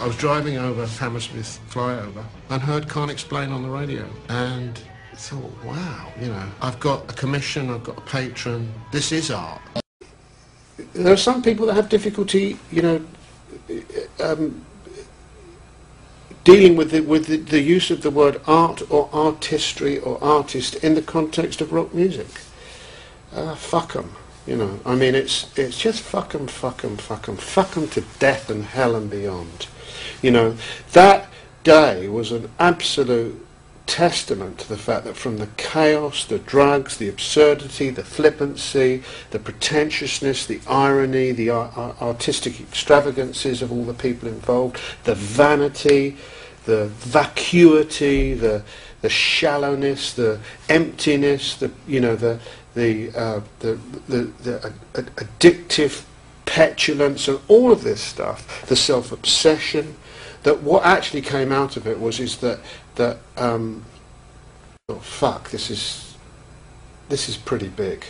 I was driving over Hammersmith flyover and heard Can't Explain on the radio. And thought, wow, you know, I've got a commission, I've got a patron, this is art. There are some people that have difficulty, you know, um, dealing with the, with the, the use of the word art or artistry or artist in the context of rock music. Uh, fuck 'em, you know. I mean, it's it's just fuck 'em, fuck 'em, fuck 'em, fuck 'em to death and hell and beyond. You know, that day was an absolute testament to the fact that from the chaos, the drugs, the absurdity, the flippancy, the pretentiousness, the irony, the ar- artistic extravagances of all the people involved, the vanity, the vacuity, the the shallowness, the emptiness, the you know the the uh, the, the, the uh, addictive petulance and all of this stuff, the self-obsession, that what actually came out of it was is that that um, oh fuck this is this is pretty big